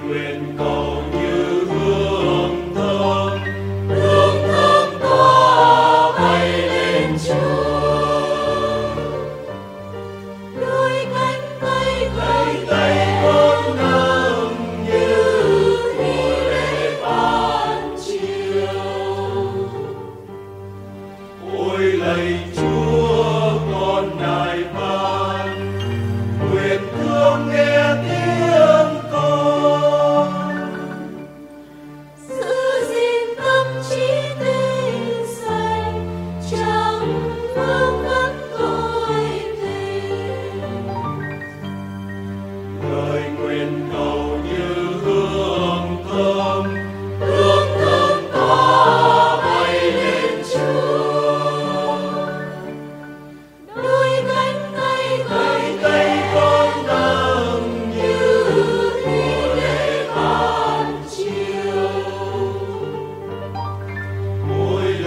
with call.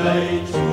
night.